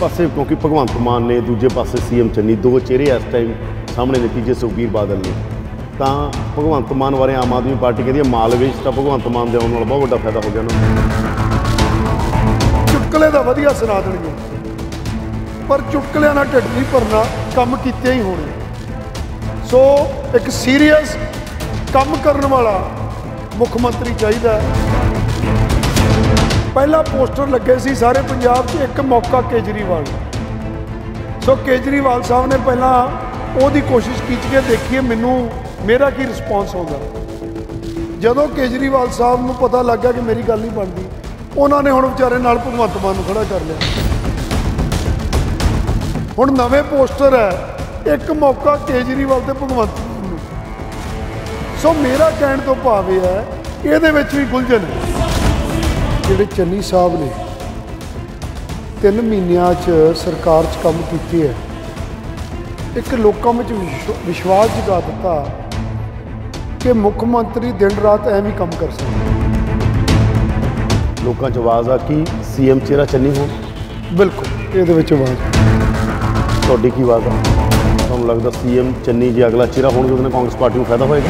ਪਾਸੇ, ਕਿਉਂਕਿ ਭਗਵੰਤ ਮਾਨ ਨੇ ਦੂਜੇ ਪਾਸੇ ਸੀਐਮ ਚੰਨੀ, ਦੋ ਚਿਹਰੇ ਇਸ ਟਾਈਮ ਸਾਹਮਣੇ ਨਤੀਜੇ ਸੁਖਬੀਰ ਬਾਦਲ ਨੇ। ਤਾਂ ਭਗਵੰਤ ਮਾਨ ਬਾਰੇ ਆਮ ਆਦਮੀ ਪਾਰਟੀ ਕਹਿੰਦੀ ਹੈ ਮਾਲਵੇ 'ਚ ਤਾਂ ਭਗਵੰਤ ਮਾਨ ਦੇ ਆਉਣ ਨਾਲ ਬਹੁਤ ਵੱਡਾ ਫਾਇਦਾ ਹੋ ਗਿਆ ਉਹਨਾਂ ਨੂੰ। ਚੁਟਕਲੇ ਦਾ ਵਧੀਆ ਸੁਣਾ ਦੇਣਗੇ। ਪਰ ਚੁਟਕਲਿਆਂ ਨਾਲ ਢਿੱਡ ਨਹੀਂ ਭਰਨਾ, ਕੰਮ ਕੀਤੇ ਹੀ ਹੋਣੇ। ਸੋ ਇੱਕ ਸੀਰੀਅਸ ਕੰਮ ਕਰਨ ਵਾਲਾ ਮੁੱਖ ਮੰਤਰੀ ਚਾਹੀਦਾ ਹੈ। ਪਹਿਲਾ ਪੋਸਟਰ ਲੱਗੇ ਸੀ ਸਾਰੇ ਪੰਜਾਬ 'ਚ ਇੱਕ ਮੌਕਾ ਕੇਜਰੀਵਾਲ। ਸੋ ਕੇਜਰੀਵਾਲ ਸਾਹਿਬ ਨੇ ਪਹਿਲਾਂ ਉਹਦੀ ਕੋਸ਼ਿਸ਼ ਕੀਤੀ ਕਿ ਦੇਖੀਏ ਮੈਨੂੰ, ਮੇਰਾ ਕੀ ਰਿਸਪੌਂਸ ਆਉਂਦਾ। ਜਦੋਂ ਕੇਜਰੀਵਾਲ ਸਾਹਿਬ ਨੂੰ ਪਤਾ ਲੱਗਾ ਕਿ ਮੇਰੀ ਗੱਲ ਨਹੀਂ ਬਣਦੀ, ਉਹਨਾਂ ਨੇ ਹੁਣ ਵਿਚਾਰੇ ਨਾਲ ਭਗਵੰਤ ਮਾਨ ਨੂੰ ਖੜਾ ਕਰ ਲਿਆ। ਹੁਣ ਨਵੇਂ ਪੋਸਟਰ ਹੈ, ਇੱਕ ਮੌਕਾ ਕੇਜਰੀਵਾਲ ਤੇ ਭਗਵੰਤ ਮਾਨ ਨੂੰ। ਸੋ ਮੇਰਾ ਕਹਿਣ ਤੋਂ ਭਾਵ ਇਹ ਹੈ, ਇਹਦੇ ਵਿੱਚ ਵੀ ਗੁਲਝਣ ਹੈ। ਜਿਹੜੇ ਚੰਨੀ ਸਾਹਿਬ ਨੇ ਤਿੰਨ ਮਹੀਨਿਆਂ 'ਚ ਸਰਕਾਰ 'ਚ ਕੰਮ ਕੀਤੇ ਹੈ ਇੱਕ ਲੋਕਾਂ ਵਿੱਚ ਵਿਸ਼- ਵਿਸ਼ਵਾਸ ਜਗਾ ਦਿੱਤਾ ਕਿ ਮੁੱਖ ਮੰਤਰੀ ਦਿਨ ਰਾਤ ਐਵੇਂ ਹੀ ਕੰਮ ਕਰ ਸਕਦਾ। ਲੋਕਾਂ 'ਚ ਆਵਾਜ਼ ਆ ਕਿ ਸੀਐਮ ਚਿਹਰਾ ਚੰਨੀ ਹੋਣ। ਬਿਲਕੁਲ ਇਹਦੇ ਵਿੱਚ ਆਵਾਜ਼ ਤੁਹਾਡੀ ਕੀ ਆਵਾਜ਼ ਆ? ਤੁਹਾਨੂੰ ਲੱਗਦਾ ਸੀਐਮ ਚੰਨੀ ਜੇ ਅਗਲਾ ਚਿਹਰਾ ਹੋਣਗੇ ਉਹਦੇ ਨਾਲ ਕਾਂਗਰਸ ਪਾਰਟੀ ਨੂੰ ਫਾਇਦਾ ਹੋਏਗਾ?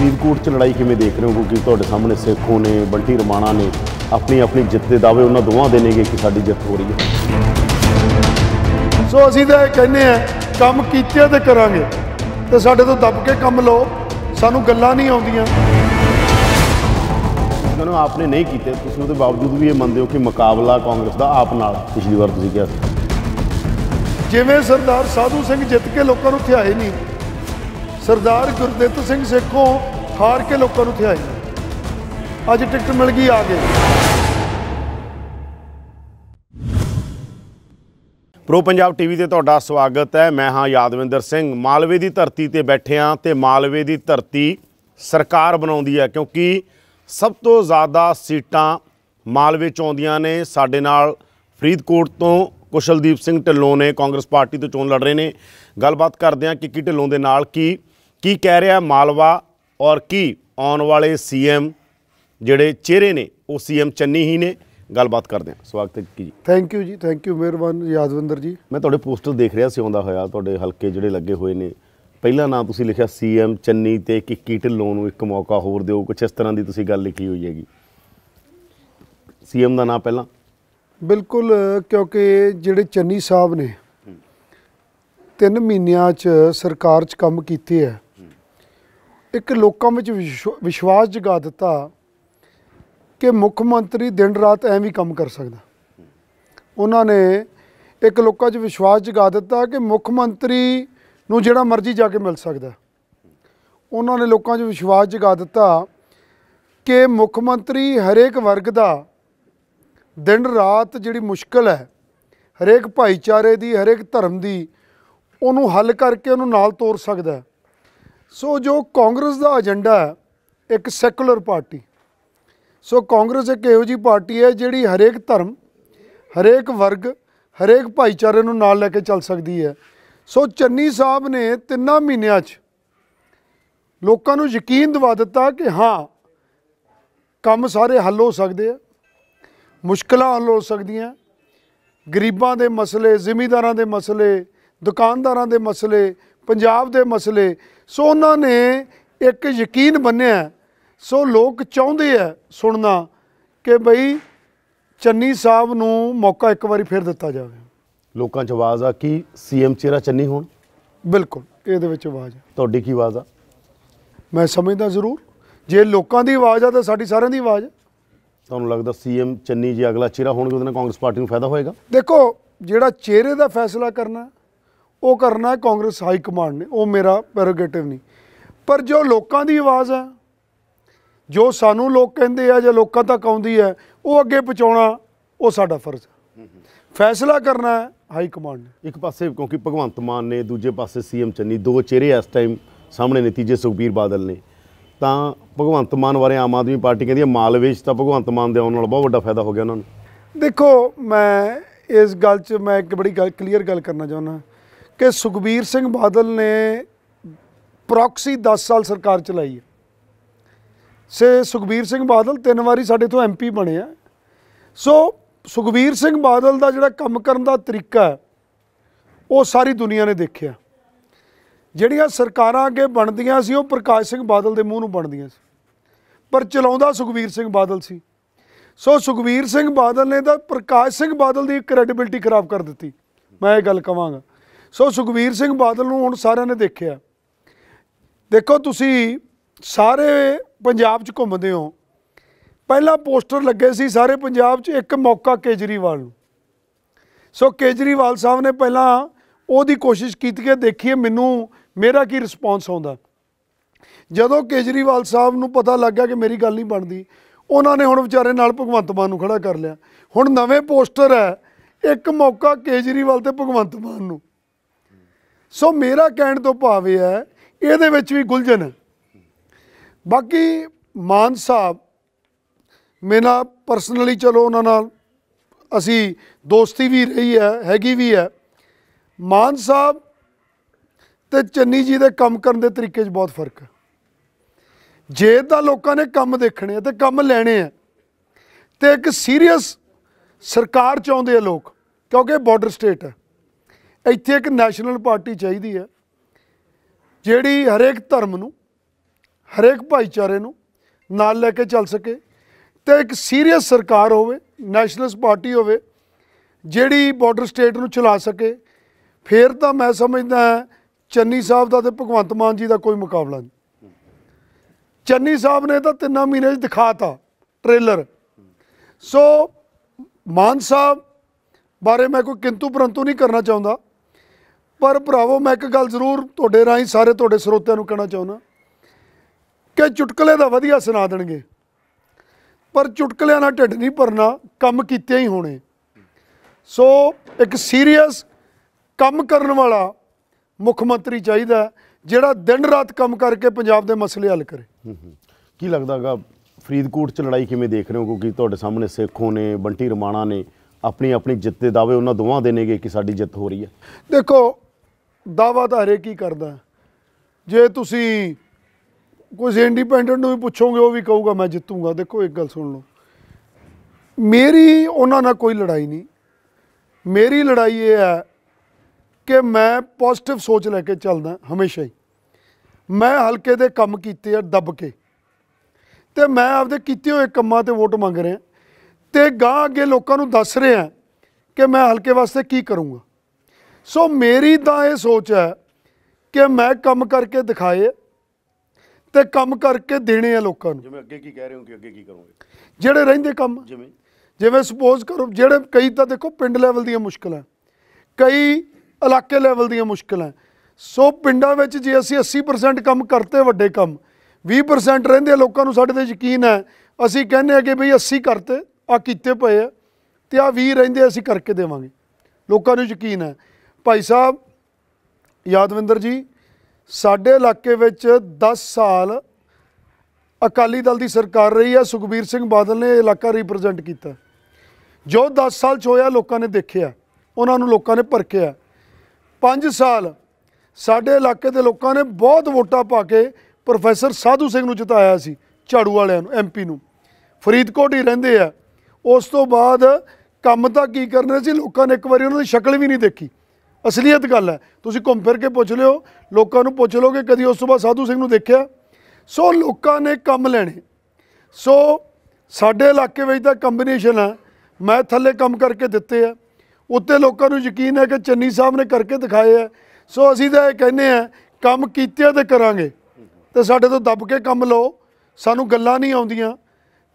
ਫਰੀਦਕੋਟ 'ਚ ਲੜਾਈ ਕਿਵੇਂ ਦੇਖ ਰਹੇ ਹੋ? ਕਿਉਂਕਿ ਤੁਹਾਡੇ ਸਾਹਮਣੇ ਸੇਖੋਂ ਨੇ ਬੰਟੀ ਰਮਾਣਾ ਨੇ ਆਪਣੀ ਆਪਣੀ ਜਿੱਤ ਦੇ ਦਾਅਵੇ ਉਹਨਾਂ ਦੋਵਾਂ ਦੇ ਨੇਗੇ ਕਿ ਸਾਡੀ ਜਿੱਤ ਹੋ ਰਹੀ ਹੈ। ਸੋ ਅਸੀਂ ਤਾਂ ਇਹ ਕਹਿੰਦੇ ਆ ਕੰਮ ਕੀਤੇ ਤੇ ਕਰਾਂਗੇ। ਤੇ ਸਾਡੇ ਤੋਂ ਦੱਬ ਕੇ ਕੰਮ ਲਓ ਸਾਨੂੰ ਗੱਲਾਂ ਨਹੀਂ ਆਉਂਦੀਆਂ। ਮੈਨੂੰ ਆਪਨੇ ਨਹੀਂ ਕੀਤੇ ਤੁਸੀਂ ਉਹਦੇ ਬਾਵਜੂਦ ਵੀ ਇਹ ਮੰਨਦੇ ਹੋ ਕਿ ਮੁਕਾਬਲਾ ਕਾਂਗਰਸ ਦਾ ਆਪ ਨਾਲ ਪਿਛਲੀ ਵਾਰ ਤੁਸੀਂ ਕਿਹਾ ਸੀ। ਜਿਵੇਂ ਸਰਦਾਰ ਸਾਧੂ ਸਿੰਘ ਜਿੱਤ ਕੇ ਲੋਕਾਂ ਨੂੰ ਥਿਆਏ ਨਹੀਂ ਸਰਦਾਰ ਗੁਰਦਿੱਤ ਸਿੰਘ ਸੇਖੋਂ ਹਾਰ ਕੇ ਲੋਕਾਂ ਨੂੰ ਥਿਆਏ ਨਹੀਂ। ਅੱਜ ਟਿਕਟ ਮਿਲ ਗਈ ਆ ਗਏ ਪ੍ਰੋ ਪੰਜਾਬ ਟੀਵੀ ਤੇ ਤੁਹਾਡਾ ਸਵਾਗਤ ਹੈ। ਮੈਂ ਹਾਂ ਯਾਦਵਿੰਦਰ ਸਿੰਘ। ਮਾਲਵੇ ਦੀ ਧਰਤੀ ਤੇ ਬੈਠੇ ਹਾਂ ਤੇ ਮਾਲਵੇ ਦੀ ਧਰਤੀ ਸਰਕਾਰ ਬਣਾਉਂਦੀ ਹੈ ਕਿਉਂਕਿ ਸਭ ਤੋਂ ਜ਼ਿਆਦਾ ਸੀਟਾਂ ਮਾਲਵੇ ਚ ਆਉਂਦੀਆਂ ਨੇ। ਸਾਡੇ ਨਾਲ ਫਰੀਦਕੋਟ ਤੋਂ ਕੁਸ਼ਲਦੀਪ ਸਿੰਘ ਢਿੱਲੋਂ ਨੇ। ਕਾਂਗਰਸ ਪਾਰਟੀ ਤੋਂ ਚੋਣ ਲੜ ਰਹੇ ਨੇ। ਗੱਲਬਾਤ ਕਰਦੇ ਹਾਂ ਕੀ ਢਿੱਲੋਂ ਦੇ ਨਾਲ ਕੀ ਕੀ ਕਹਿ ਰਿਹਾ ਮਾਲਵਾ ਔਰ ਕੀ ਆਉਣ ਵਾਲੇ ਸੀਐਮ ਜਿਹੜੇ ਚਿਹਰੇ ਨੇ ਉਹ ਸੀਐਮ ਚੰਨੀ ਹੀ ਨੇ। ਗੱਲਬਾਤ ਕਰਦੇ ਹਾਂ। ਸਵਾਗਤ ਹੈ ਜੀ? ਥੈਂਕ ਯੂ ਜੀ ਥੈਂਕ ਯੂ ਮਿਹਰਬਾਨ ਯਾਦਵਿੰਦਰ ਜੀ। ਮੈਂ ਤੁਹਾਡੇ ਪੋਸਟਰ ਦੇਖ ਰਿਹਾ ਸੀ ਆਉਂਦਾ ਹੋਇਆ। ਤੁਹਾਡੇ ਹਲਕੇ ਜਿਹੜੇ ਲੱਗੇ ਹੋਏ ਨੇ। ਪਹਿਲਾ ਨਾਮ ਤੁਸੀਂ ਲਿਖਿਆ ਸੀਐਮ ਚੰਨੀ ਤੇ ਕਿੱਕੀ ਢਿੱਲੋਂ ਨੂੰ ਇੱਕ ਮੌਕਾ ਹੋਰ ਦਿਓ। ਕੁਛ ਇਸ ਤਰ੍ਹਾਂ ਦੀ ਤੁਸੀਂ ਗੱਲ ਲਿਖੀ ਹੋਈ ਹੈਗੀ। ਸੀਐਮ ਦਾ ਨਾਮ ਪਹਿਲਾਂ। ਬਿਲਕੁਲ ਕਿਉਂਕਿ ਜਿਹੜੇ ਚੰਨੀ ਸਾਹਿਬ ਨੇ ਤਿੰਨ ਮਹੀਨਿਆਂ 'ਚ ਸਰਕਾਰ 'ਚ ਕੰਮ ਕੀਤੇ ਹੈ ਇੱਕ ਲੋਕਾਂ ਵਿੱਚ ਵਿਸ਼ਵ- ਵਿਸ਼ਵਾਸ ਜਗਾ ਦਿੱਤਾ ਕਿ ਮੁੱਖ ਮੰਤਰੀ ਦਿਨ ਰਾਤ ਐਵੇਂ ਹੀ ਕੰਮ ਕਰ ਸਕਦਾ। ਉਹਨਾਂ ਨੇ ਇੱਕ ਲੋਕਾਂ 'ਚ ਵਿਸ਼ਵਾਸ ਜਗਾ ਦਿੱਤਾ ਕਿ ਮੁੱਖ ਮੰਤਰੀ ਨੂੰ ਜਿਹੜਾ ਮਰਜ਼ੀ ਜਾ ਕੇ ਮਿਲ ਸਕਦਾ। ਉਹਨਾਂ ਨੇ ਲੋਕਾਂ 'ਚ ਵਿਸ਼ਵਾਸ ਜਗਾ ਦਿੱਤਾ ਕਿ ਮੁੱਖ ਮੰਤਰੀ ਹਰੇਕ ਵਰਗ ਦਾ ਦਿਨ ਰਾਤ ਜਿਹੜੀ ਮੁਸ਼ਕਲ ਹੈ, ਹਰੇਕ ਭਾਈਚਾਰੇ ਦੀ, ਹਰੇਕ ਧਰਮ ਦੀ, ਉਹਨੂੰ ਹੱਲ ਕਰਕੇ ਉਹਨੂੰ ਨਾਲ ਤੋਰ ਸਕਦਾ ਸੋ ਜੋ ਕਾਂਗਰਸ ਦਾ ਏਜੰਡਾ ਹੈ, ਇੱਕ ਸੈਕੂਲਰ ਪਾਰਟੀ। ਸੋ ਕਾਂਗਰਸ ਇੱਕ ਇਹੋ ਜੀ ਪਾਰਟੀ ਹੈ ਜਿਹੜੀ ਹਰੇਕ ਧਰਮ, ਹਰੇਕ ਵਰਗ, ਹਰੇਕ ਭਾਈਚਾਰੇ ਨੂੰ ਨਾਲ ਲੈ ਕੇ ਚੱਲ ਸਕਦੀ ਹੈ। ਸੋ ਚੰਨੀ ਸਾਹਿਬ ਨੇ ਤਿੰਨਾਂ ਮਹੀਨਿਆਂ 'ਚ ਲੋਕਾਂ ਨੂੰ ਯਕੀਨ ਦਿਵਾ ਦਿੱਤਾ ਕਿ ਹਾਂ, ਕੰਮ ਸਾਰੇ ਹੱਲ ਹੋ ਸਕਦੇ ਆ, ਮੁਸ਼ਕਲਾਂ ਹੱਲ ਹੋ ਸਕਦੀਆਂ, ਗਰੀਬਾਂ ਦੇ ਮਸਲੇ, ਜ਼ਿਮੀਂਦਾਰਾਂ ਦੇ ਮਸਲੇ, ਦੁਕਾਨਦਾਰਾਂ ਦੇ ਮਸਲੇ ਪੰਜਾਬ ਦੇ ਮਸਲੇ ਸੋ ਉਹਨਾਂ ਨੇ ਇੱਕ ਯਕੀਨ ਬੰਨਿਆ ਸੋ ਲੋਕ ਚਾਹੁੰਦੇ ਆ ਸੁਣਨਾ ਕਿ ਬਈ ਚੰਨੀ ਸਾਹਿਬ ਨੂੰ ਮੌਕਾ ਇੱਕ ਵਾਰੀ ਫਿਰ ਦਿੱਤਾ ਜਾਵੇ। ਲੋਕਾਂ 'ਚ ਆਵਾਜ਼ ਆ ਕਿ ਸੀਐਮ ਚਿਹਰਾ ਚੰਨੀ ਹੋਣ? ਬਿਲਕੁਲ ਇਹਦੇ ਵਿੱਚ ਆਵਾਜ਼ ਹੈ। ਤੁਹਾਡੀ ਕੀ ਆਵਾਜ਼ ਆ? ਮੈਂ ਸਮਝਦਾ ਜ਼ਰੂਰ। ਜੇ ਲੋਕਾਂ ਦੀ ਆਵਾਜ਼ ਆ ਤਾਂ ਸਾਡੀ ਸਾਰਿਆਂ ਦੀ ਆਵਾਜ਼ ਹੈ। ਤੁਹਾਨੂੰ ਲੱਗਦਾ ਸੀਐਮ ਚੰਨੀ ਜੇ ਅਗਲਾ ਚਿਹਰਾ ਹੋਣਗੇ ਉਹਦੇ ਨਾਲ ਕਾਂਗਰਸ ਪਾਰਟੀ ਨੂੰ ਫਾਇਦਾ ਹੋਏਗਾ? ਦੇਖੋ ਜਿਹੜਾ ਚਿਹਰੇ ਦਾ ਫੈਸਲਾ ਕਰਨਾ ਉਹ ਕਰਨਾ ਹੈ ਕਾਂਗਰਸ ਹਾਈ ਕਮਾਂਡ ਨੇ ਉਹ ਮੇਰਾ ਪ੍ਰੈਰੋਗੇਟਿਵ ਨਹੀਂ। ਪਰ ਜੋ ਲੋਕਾਂ ਦੀ ਆਵਾਜ਼ ਹੈ ਜੋ ਸਾਨੂੰ ਲੋਕ ਕਹਿੰਦੇ ਆ ਜਾਂ ਲੋਕਾਂ ਤੱਕ ਆਉਂਦੀ ਹੈ ਉਹ ਅੱਗੇ ਪਹੁੰਚਾਉਣਾ ਉਹ ਸਾਡਾ ਫਰਜ਼ ਹੈ। ਫੈਸਲਾ ਕਰਨਾ ਹੈ ਹਾਈ ਕਮਾਂਡ ਨੇ। ਇੱਕ ਪਾਸੇ ਕਿਉਂਕਿ ਭਗਵੰਤ ਮਾਨ ਨੇ ਦੂਜੇ ਪਾਸੇ ਸੀਐਮ ਚੰਨੀ ਦੋ ਚਿਹਰੇ ਇਸ ਟਾਈਮ ਸਾਹਮਣੇ ਨਤੀਜੇ ਸੁਖਬੀਰ ਬਾਦਲ ਨੇ। ਤਾਂ ਭਗਵੰਤ ਮਾਨ ਬਾਰੇ ਆਮ ਆਦਮੀ ਪਾਰਟੀ ਕਹਿੰਦੀ ਹੈ ਮਾਲਵੇ 'ਚ ਤਾਂ ਭਗਵੰਤ ਮਾਨ ਦੇ ਆਉਣ ਨਾਲ ਬਹੁਤ ਵੱਡਾ ਫਾਇਦਾ ਹੋ ਗਿਆ ਉਹਨਾਂ ਨੂੰ। ਦੇਖੋ ਮੈਂ ਇਸ ਗੱਲ 'ਚ ਮੈਂ ਇੱਕ ਬੜੀ ਗੱਲ ਕਲੀਅਰ ਗੱਲ ਕਰਨਾ ਚਾਹੁੰਦਾ। ਕਿ ਸੁਖਬੀਰ ਸਿੰਘ ਬਾਦਲ ਨੇ ਪ੍ਰੋਕਸੀ 10 ਸਾਲ ਸਰਕਾਰ ਚਲਾਈ ਹੈ। ਸੇ ਸੁਖਬੀਰ ਸਿੰਘ ਬਾਦਲ ਤਿੰਨ ਵਾਰੀ ਸਾਡੇ ਤੋਂ ਐਮਪੀ ਬਣੇ ਆ। ਸੋ ਸੁਖਬੀਰ ਸਿੰਘ ਬਾਦਲ ਦਾ ਜਿਹੜਾ ਕੰਮ ਕਰਨ ਦਾ ਤਰੀਕਾ ਹੈ, ਉਹ ਸਾਰੀ ਦੁਨੀਆ ਨੇ ਦੇਖਿਆ। ਜਿਹੜੀਆਂ ਸਰਕਾਰਾਂ ਅੱਗੇ ਬਣਦੀਆਂ ਸੀ, ਉਹ ਪ੍ਰਕਾਸ਼ ਸਿੰਘ ਬਾਦਲ ਦੇ ਮੂੰਹ ਨੂੰ ਬਣਦੀਆਂ ਸੀ। ਪਰ ਚਲਾਉਂਦਾ ਸੁਖਬੀਰ ਸਿੰਘ ਬਾਦਲ ਸੀ। ਸੋ ਸੁਖਬੀਰ ਸਿੰਘ ਬਾਦਲ ਨੇ ਤਾਂ ਪ੍ਰਕਾਸ਼ ਸਿੰਘ ਬਾਦਲ ਦੀ ਕ੍ਰੈਡੀਬਿਲਟੀ ਖਰਾਬ ਕਰ ਦਿੱਤੀ। ਮੈਂ ਇਹ ਗੱਲ ਕਵਾਂਗਾ। ਸੋ ਸੁਖਬੀਰ ਸਿੰਘ ਬਾਦਲ ਨੂੰ ਹੁਣ ਸਾਰਿਆਂ ਨੇ ਦੇਖਿਆ। ਦੇਖੋ ਤੁਸੀਂ ਸਾਰੇ ਪੰਜਾਬ 'ਚ ਘੁੰਮਦੇ ਹੋ। ਪਹਿਲਾਂ ਪੋਸਟਰ ਲੱਗੇ ਸੀ ਸਾਰੇ ਪੰਜਾਬ 'ਚ ਇੱਕ ਮੌਕਾ ਕੇਜਰੀਵਾਲ ਨੂੰ। ਸੋ ਕੇਜਰੀਵਾਲ ਸਾਹਿਬ ਨੇ ਪਹਿਲਾਂ ਉਹਦੀ ਕੋਸ਼ਿਸ਼ ਕੀਤੀ ਕਿ ਦੇਖੀਏ ਮੈਨੂੰ, ਮੇਰਾ ਕੀ ਰਿਸਪੌਂਸ ਆਉਂਦਾ। ਜਦੋਂ ਕੇਜਰੀਵਾਲ ਸਾਹਿਬ ਨੂੰ ਪਤਾ ਲੱਗਾ ਕਿ ਮੇਰੀ ਗੱਲ ਨਹੀਂ ਬਣਦੀ, ਉਹਨਾਂ ਨੇ ਹੁਣ ਵਿਚਾਰੇ ਨਾਲ ਭਗਵੰਤ ਮਾਨ ਨੂੰ ਖੜਾ ਕਰ ਲਿਆ। ਹੁਣ ਨਵੇਂ ਪੋਸਟਰ ਹੈ, ਇੱਕ ਮੌਕਾ ਕੇਜਰੀਵਾਲ ਤੇ ਭਗਵੰਤ ਮਾਨ ਨੂੰ। ਸੋ ਮੇਰਾ ਕਹਿਣ ਤੋਂ ਭਾਵ ਇਹ ਹੈ, ਇਹਦੇ ਵਿੱਚ ਵੀ ਗੁਲਝਣ ਹੈ। ਬਾਕੀ ਮਾਨ ਸਾਹਿਬ, ਮੇਰਾ ਪਰਸਨਲੀ ਚਲੋ ਉਹਨਾਂ ਨਾਲ ਅਸੀਂ ਦੋਸਤੀ ਵੀ ਰਹੀ ਹੈ, ਹੈਗੀ ਵੀ ਹੈ। ਮਾਨ ਸਾਹਿਬ ਤੇ ਚੰਨੀ ਜੀ ਦੇ ਕੰਮ ਕਰਨ ਦੇ ਤਰੀਕੇ 'ਚ ਬਹੁਤ ਫ਼ਰਕ ਹੈ। ਜੇ ਤਾਂ ਲੋਕਾਂ ਨੇ ਕੰਮ ਦੇਖਣੇ ਆ ਤੇ ਕੰਮ ਲੈਣੇ ਆ ਤੇ ਇੱਕ ਸੀਰੀਅਸ ਸਰਕਾਰ ਚਾਹੁੰਦੇ ਆ ਲੋਕ, ਕਿਉਂਕਿ ਬਾਰਡਰ ਸਟੇਟ ਹੈ। ਇੱਥੇ ਇੱਕ ਨੈਸ਼ਨਲ ਪਾਰਟੀ ਚਾਹੀਦੀ ਹੈ, ਜਿਹੜੀ ਹਰੇਕ ਧਰਮ ਨੂੰ, ਹਰੇਕ ਭਾਈਚਾਰੇ ਨੂੰ ਨਾਲ ਲੈ ਕੇ ਚੱਲ ਸਕੇ ਤੇ ਇੱਕ ਸੀਰੀਅਸ ਸਰਕਾਰ ਹੋਵੇ ਨੈਸ਼ਨਲਿਸਟ ਪਾਰਟੀ ਹੋਵੇ, ਜਿਹੜੀ ਬਾਰਡਰ ਸਟੇਟ ਨੂੰ ਚਲਾ ਸਕੇ। ਫਿਰ ਤਾਂ ਮੈਂ ਸਮਝਦਾ ਚੰਨੀ ਸਾਹਿਬ ਦਾ ਤੇ ਭਗਵੰਤ ਮਾਨ ਜੀ ਦਾ ਕੋਈ ਮੁਕਾਬਲਾ ਨਹੀਂ। ਚੰਨੀ ਸਾਹਿਬ ਨੇ ਤਾਂ ਤਿੰਨਾਂ ਮਹੀਨੇ 'ਚ ਦਿਖਾਤਾ, ਟ੍ਰੇਲਰ। ਸੋ ਮਾਨ ਸਾਹਿਬ ਬਾਰੇ ਮੈਂ ਕੋਈ ਕਿੰਤੂ ਪਰੰਤੂ ਨਹੀਂ ਕਰਨਾ ਚਾਹੁੰਦਾ। ਪਰ ਭਰਾਵੋ ਮੈਂ ਇੱਕ ਗੱਲ ਜ਼ਰੂਰ ਤੁਹਾਡੇ ਰਾਹੀਂ ਸਾਰੇ ਤੁਹਾਡੇ ਸਰੋਤਿਆਂ ਨੂੰ ਕਹਿਣਾ ਚਾਹੁੰਦਾ ਕਿ ਚੁਟਕਲੇ ਦਾ ਵਧੀਆ ਸੁਣਾ ਦੇਣਗੇ ਪਰ ਚੁਟਕਲਿਆਂ ਨਾਲ ਢਿੱਡ ਨਹੀਂ ਭਰਨਾ ਕੰਮ ਕੀਤੇ ਹੀ ਹੋਣੇ। ਸੋ ਇੱਕ ਸੀਰੀਅਸ ਕੰਮ ਕਰਨ ਵਾਲਾ ਮੁੱਖ ਮੰਤਰੀ ਚਾਹੀਦਾ ਜਿਹੜਾ ਦਿਨ ਰਾਤ ਕੰਮ ਕਰਕੇ ਪੰਜਾਬ ਦੇ ਮਸਲੇ ਹੱਲ ਕਰੇ। ਕੀ ਲੱਗਦਾਗਾ ਫਰੀਦਕੋਟ 'ਚ ਲੜਾਈ ਕਿਵੇਂ ਦੇਖ ਰਹੇ ਹੋ? ਕਿਉਂਕਿ ਤੁਹਾਡੇ ਸਾਹਮਣੇ ਸੇਖੋਂ ਨੇ ਬੰਟੀ ਰਮਾਣਾ ਨੇ ਆਪਣੀ ਆਪਣੀ ਜਿੱਤ ਦੇ ਦਾਅਵੇ ਉਹਨਾਂ ਦੋਵਾਂ ਦੇ ਨੇਗੇ ਕਿ ਸਾਡੀ ਜਿੱਤ ਹੋ ਰਹੀ ਹੈ। ਦੇਖੋ ਦਾਵਾ ਤਾਂ ਹਰੇਕ ਹੀ ਕਰਦਾ। ਜੇ ਤੁਸੀਂ ਕੋਈ ਇੰਡੀਪੈਂਡੈਂਟ ਨੂੰ ਵੀ ਪੁੱਛੋਗੇ, ਉਹ ਵੀ ਕਹੂਗਾ, ਮੈਂ ਜਿੱਤੂਗਾ। ਦੇਖੋ, ਇੱਕ ਗੱਲ ਸੁਣ ਲਓ। ਮੇਰੀ, ਉਹਨਾਂ ਨਾਲ ਕੋਈ ਲੜਾਈ ਨਹੀਂ। ਮੇਰੀ ਲੜਾਈ ਇਹ ਹੈ ਕਿ ਮੈਂ ਪੋਜ਼ਿਟਿਵ ਸੋਚ ਲੈ ਕੇ ਚੱਲਦਾ, ਹਮੇਸ਼ਾ ਹੀ। ਮੈਂ ਹਲਕੇ ਦੇ ਕੰਮ ਕੀਤੇ ਆ ਦੱਬ ਕੇ। ਤੇ ਮੈਂ ਆਪਦੇ ਕੀਤੇ ਹੋਏ ਕੰਮਾਂ ਤੇ ਵੋਟ ਮੰਗ ਰਿਹਾ। ਤੇ ਗਾਂ ਅੱਗੇ ਲੋਕਾਂ ਨੂੰ ਦੱਸ ਰਿਹਾ ਕਿ ਮੈਂ ਹਲਕੇ ਵਾਸਤੇ ਕੀ ਕਰੂੰਗਾ। ਸੋ ਮੇਰੀ ਤਾਂ ਇਹ ਸੋਚ ਹੈ ਕਿ ਮੈਂ ਕੰਮ ਕਰਕੇ ਦਿਖਾਏ ਤੇ ਕੰਮ ਕਰਕੇ ਦੇਣੇ ਆ ਲੋਕਾਂ ਨੂੰ। ਜਿਵੇਂ ਅੱਗੇ ਕੀ ਕਹਿ ਰਹੇ ਹੋ ਕਿ ਅੱਗੇ ਕੀ ਕਰੋਗੇ? ਜਿਹੜੇ ਰਹਿੰਦੇ ਕੰਮ। ਜਿਵੇਂ? ਜਿਵੇਂ ਸਪੋਜ਼ ਕਰੋ ਜਿਹੜੇ ਕਈ ਤਾਂ ਦੇਖੋ ਪਿੰਡ ਲੈਵਲ ਦੀਆਂ ਮੁਸ਼ਕਲਾਂ ਕਈ ਇਲਾਕੇ ਲੈਵਲ ਦੀਆਂ ਮੁਸ਼ਕਲਾਂ ਸੋ ਪਿੰਡਾਂ ਵਿੱਚ ਜੇ ਅਸੀਂ 80% ਕੰਮ ਕਰਤੇ ਵੱਡੇ ਕੰਮ 20% ਰਹਿੰਦੇ ਆ, ਲੋਕਾਂ ਨੂੰ ਸਾਡੇ ਤੇ ਯਕੀਨ ਹੈ। ਅਸੀਂ ਕਹਿੰਦੇ ਆ ਕਿ ਬਈ 80 ਕਰਤੇ ਆ ਕੀਤੇ ਪਏ ਆ ਤੇ ਆ 20 ਰਹਿੰਦੇ ਅਸੀਂ ਕਰਕੇ ਦੇਵਾਂਗੇ। ਲੋਕਾਂ ਨੂੰ ਯਕੀਨ ਹੈ। ਭਾਈ ਸਾਹਿਬ, ਯਾਦਵਿੰਦਰ ਜੀ, ਸਾਡੇ ਇਲਾਕੇ ਵਿੱਚ 10 ਸਾਲ ਅਕਾਲੀ ਦਲ ਦੀ ਸਰਕਾਰ ਰਹੀ ਹੈ, ਸੁਖਬੀਰ ਸਿੰਘ ਬਾਦਲ ਨੇ ਇਲਾਕਾ ਰਿਪਰੈਜ਼ੈਂਟ ਕੀਤਾ। ਜੋ 10 ਸਾਲ ਚ ਹੋਇਆ, ਲੋਕਾਂ ਨੇ ਦੇਖਿਆ, ਉਹਨਾਂ ਨੂੰ ਲੋਕਾਂ ਨੇ ਪਰਖਿਆ। 5 ਸਾਲ ਸਾਡੇ ਇਲਾਕੇ ਦੇ ਲੋਕਾਂ ਨੇ ਬਹੁਤ ਵੋਟਾਂ ਪਾ ਕੇ ਪ੍ਰੋਫੈਸਰ ਸਾਧੂ ਸਿੰਘ ਨੂੰ ਜਿਤਾਇਆ ਸੀ, ਝਾੜੂ ਵਾਲਿਆਂ ਨੂੰ ਐਮਪੀ ਨੂੰ। ਫਰੀਦਕੋਟ ਹੀ ਰਹਿੰਦੇ ਆ। ਉਸ ਤੋਂ ਬਾਅਦ ਕੰਮ ਤਾਂ ਕੀ ਕਰਨੇ ਸੀ, ਲੋਕਾਂ ਨੇ ਇੱਕ ਵਾਰੀ ਉਹਨਾਂ ਦੀ ਸ਼ਕਲ ਵੀ ਨਹੀਂ ਦੇਖੀ। ਅਸਲੀਅਤ ਗੱਲ ਹੈ। ਤੁਸੀਂ ਘੁੰਮ ਫਿਰ ਕੇ ਪੁੱਛ ਲਿਓ। ਲੋਕਾਂ ਨੂੰ ਪੁੱਛ ਲਓ ਕਿ ਕਦੀ ਉਸ ਤੋਂ ਬਾਅਦ ਸਾਧੂ ਸਿੰਘ ਨੂੰ ਦੇਖਿਆ? ਸੋ ਲੋਕਾਂ ਨੇ ਕੰਮ ਲੈਣੇ। ਸੋ ਸਾਡੇ ਇਲਾਕੇ ਵਿੱਚ ਤਾਂ ਕੰਬੀਨੇਸ਼ਨ ਹੈ ਮੈਂ ਥੱਲੇ ਕੰਮ ਕਰਕੇ ਦਿੱਤੇ ਆ। ਉੱਤੇ ਲੋਕਾਂ ਨੂੰ ਯਕੀਨ ਹੈ ਕਿ ਚੰਨੀ ਸਾਹਿਬ ਨੇ ਕਰਕੇ ਦਿਖਾਏ ਆ। ਸੋ ਅਸੀਂ ਤਾਂ ਇਹ ਕਹਿੰਦੇ ਆ, ਕੰਮ ਕੀਤੇ ਆ ਤੇ ਕਰਾਂਗੇ। ਤੇ ਸਾਡੇ ਤੋਂ ਦੱਬ ਕੇ ਕੰਮ ਲਓ। ਸਾਨੂੰ ਗੱਲਾਂ ਨਹੀਂ ਆਉਂਦੀਆਂ।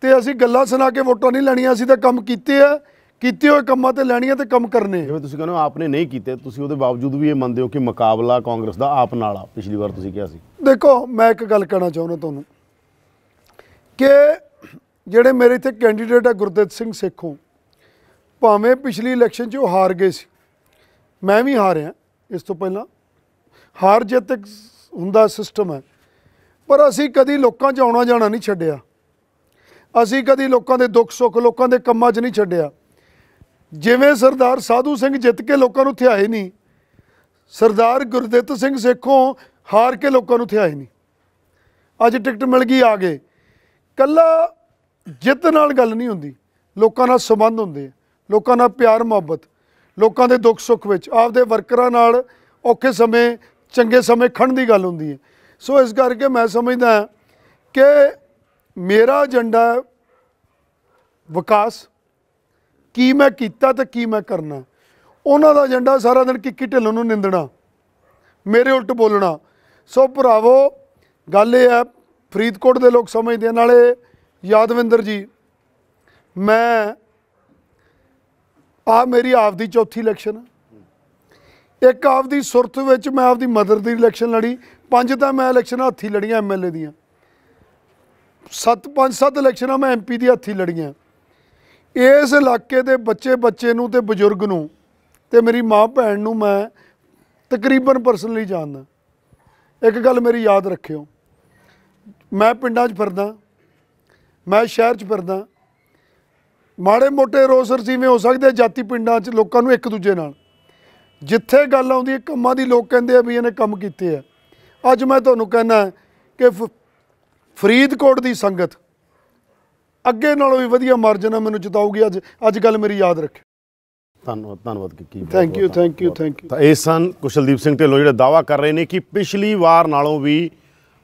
ਤੇ ਅਸੀਂ ਗੱਲਾਂ ਸੁਣਾ ਕੇ ਵੋਟਾਂ ਨਹੀਂ ਲੈਣੀਆਂ। ਅਸੀਂ ਤਾਂ ਕੰਮ ਕੀਤੇ ਆ। ਕੀਤੇ ਹੋਏ ਕੰਮਾਂ ਤੇ ਲੈਣੀਆਂ ਤੇ ਕੰਮ ਕਰਨੇ। ਜਿਵੇਂ ਤੁਸੀਂ ਕਹਿੰਦੇ ਹੋ ਆਪਨੇ ਨਹੀਂ ਕੀਤੇ ਤੁਸੀਂ ਉਹਦੇ ਬਾਵਜੂਦ ਵੀ ਇਹ ਮੰਨਦੇ ਹੋ ਕਿ ਮੁਕਾਬਲਾ ਕਾਂਗਰਸ ਦਾ ਆਪ ਨਾਲ ਆ ਪਿਛਲੀ ਵਾਰ ਤੁਸੀਂ ਕਿਹਾ ਸੀ। ਦੇਖੋ ਮੈਂ ਇੱਕ ਗੱਲ ਕਹਿਣਾ ਚਾਹੁੰਦਾ ਤੁਹਾਨੂੰ ਕਿ ਜਿਹੜੇ ਮੇਰੇ ਇੱਥੇ ਕੈਂਡੀਡੇਟ ਹੈ ਗੁਰਦੇਵ ਸਿੰਘ ਸੇਖੋਂ ਭਾਵੇਂ ਪਿਛਲੀ ਇਲੈਕਸ਼ਨ 'ਚ ਉਹ ਹਾਰ ਗਏ ਸੀ ਮੈਂ ਵੀ ਹਾਰਿਆ ਇਸ ਤੋਂ ਪਹਿਲਾਂ। ਹਾਰ ਜਿੱਤ ਇੱਕ ਹੁੰਦਾ ਸਿਸਟਮ ਹੈ ਪਰ ਅਸੀਂ ਕਦੀ ਲੋਕਾਂ 'ਚ ਆਉਣਾ ਜਾਣਾ ਨਹੀਂ ਛੱਡਿਆ। ਅਸੀਂ ਕਦੀ ਲੋਕਾਂ ਦੇ ਦੁੱਖ ਸੁੱਖ ਲੋਕਾਂ ਦੇ ਕੰਮਾਂ 'ਚ ਨਹੀਂ ਛੱਡਿਆ। ਜਿਵੇਂ ਸਰਦਾਰ ਸਾਧੂ ਸਿੰਘ ਜਿੱਤ ਕੇ ਲੋਕਾਂ ਨੂੰ ਥਿਆਏ ਨਹੀਂ, ਸਰਦਾਰ ਗੁਰਦਿੱਤ ਸਿੰਘ ਸੇਖੋਂ ਹਾਰ ਕੇ ਲੋਕਾਂ ਨੂੰ ਥਿਆਏ ਨਹੀਂ। ਅੱਜ ਟਿਕਟ ਮਿਲ ਗਈ ਆ ਗਏ। ਕੱਲਾ ਜਿੱਤ ਨਾਲ ਗੱਲ ਨਹੀਂ ਹੁੰਦੀ। ਲੋਕਾਂ ਨਾਲ ਸੰਬੰਧ ਹੁੰਦੇ ਆ। ਲੋਕਾਂ ਨਾਲ ਪਿਆਰ, ਮੁਹੱਬਤ। ਲੋਕਾਂ ਦੇ ਦੁੱਖ, ਸੁੱਖ ਵਿੱਚ। ਆਪਦੇ ਵਰਕਰਾਂ ਨਾਲ ਔਖੇ ਸਮੇਂ, ਚੰਗੇ ਸਮੇਂ ਖੜਨ ਦੀ ਗੱਲ ਹੁੰਦੀ ਹੈ। ਸੋ ਇਸ ਕਰਕੇ ਮੈਂ ਸਮਝਦਾ ਕਿ ਮੇਰਾ ਏਜੰਡਾ ਵਿਕਾਸ ਕੀ ਮੈਂ ਕੀਤਾ ਤੇ ਕੀ ਮੈਂ ਕਰਨਾ? ਉਹਨਾਂ ਦਾ ਏਜੰਡਾ ਸਾਰਾ ਦਿਨ ਕਿੱਕੀ ਢਿੱਲੋਂ ਨੂੰ ਨਿੰਦਣਾ ਮੇਰੇ ਉਲਟ ਬੋਲਣਾ। ਸੋ ਭਰਾਵੋ ਗੱਲ ਇਹ ਹੈ ਫਰੀਦਕੋਟ ਦੇ ਲੋਕ ਸਮਝਦੇ ਆ, ਨਾਲੇ ਯਾਦਵਿੰਦਰ ਜੀ ਮੈਂ ਆ ਮੇਰੀ ਆਪਦੀ ਚੌਥੀ ਇਲੈਕਸ਼ਨ ਇੱਕ ਆਪਦੀ ਸੁਰਤ ਵਿੱਚ ਮੈਂ ਆਪਦੀ ਮਦਰ ਦੀ ਇਲੈਕਸ਼ਨ ਲੜੀ। ਪੰਜ ਤਾਂ ਮੈਂ ਇਲੈਕਸ਼ਨਾਂ ਹੱਥੀ ਲੜੀਆਂ ਐਮਐਲਏ ਦੀਆਂ। ਸੱਤ ਪੰਜ ਸੱਤ ਇਲੈਕਸ਼ਨਾਂ ਮੈਂ ਐਮਪੀ ਦੀ ਹੱਥੀ ਲੜੀਆਂ। ਇਸ ਇਲਾਕੇ ਦੇ ਬੱਚੇ ਬੱਚੇ ਨੂੰ ਤੇ ਬਜ਼ੁਰਗ ਨੂੰ ਤੇ ਮੇਰੀ ਮਾਂ ਭੈਣ ਨੂੰ ਮੈਂ ਤਕਰੀਬਨ ਪਰਸਨਲੀ ਜਾਣਦਾ। ਇੱਕ ਗੱਲ ਮੇਰੀ ਯਾਦ ਰੱਖਿਓ। ਮੈਂ ਪਿੰਡਾਂ 'ਚ ਫਿਰਦਾ, ਮੈਂ ਸ਼ਹਿਰ 'ਚ ਫਿਰਦਾ। ਮਾੜੇ ਮੋਟੇ ਰੋਸ ਰਸੀਵੇਂ ਹੋ ਸਕਦੇ ਜਾਤੀ ਪਿੰਡਾਂ 'ਚ ਲੋਕਾਂ ਨੂੰ ਇੱਕ ਦੂਜੇ ਨਾਲ। ਜਿੱਥੇ ਗੱਲ ਆਉਂਦੀ ਹੈ, ਕੰਮਾਂ ਦੀ ਲੋਕ ਕਹਿੰਦੇ ਆ ਵੀ ਇਹਨੇ ਕੰਮ ਕੀਤੇ ਆ। ਅੱਜ ਮੈਂ ਤੁਹਾਨੂੰ ਕਹਿਣਾ ਕਿ ਫਰੀਦਕੋਟ ਦੀ ਸੰਗਤ ਅੱਗੇ ਨਾਲੋਂ ਵੀ ਵਧੀਆ ਮਾਰਜਨ ਮੈਨੂੰ ਜਿਤਾਊਗੀ ਅੱਜ ਅੱਜ ਗੱਲ ਮੇਰੀ ਯਾਦ ਰੱਖਿਓ। ਧੰਨਵਾਦ ਧੰਨਵਾਦ ਕੀ ਕੀ Thank you, thank you, thank you. ਤਾਂ ਇਹ ਸਨ ਕੁਸ਼ਲਦੀਪ ਸਿੰਘ ਢਿੱਲੋਂ ਜਿਹੜੇ ਦਾਵਾ ਕਰ ਰਹੇ ਨੇ ਕਿ ਪਿਛਲੀ ਵਾਰ ਨਾਲੋਂ ਵੀ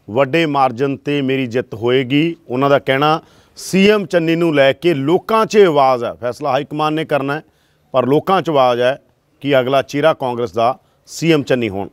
ਵੱਡੇ ਮਾਰਜਨ ਤੇ ਮੇਰੀ ਜਿੱਤ ਹੋਏਗੀ। ਉਹਨਾਂ ਦਾ ਕਹਿਣਾ ਸੀਐਮ ਚੰਨੀ ਨੂੰ ਲੈ ਕੇ ਲੋਕਾਂ 'ਚ ਆਵਾਜ਼ ਹੈ ਫੈਸਲਾ ਹਾਈ ਕਮਾਨ ਨੇ ਕਰਨਾ ਹੈ ਪਰ ਲੋਕਾਂ 'ਚ ਆਵਾਜ਼ ਹੈ ਕਿ ਅਗਲਾ ਚਿਹਰਾ ਕਾਂਗਰਸ ਦਾ ਸੀਐਮ ਚੰਨੀ ਹੋਣ।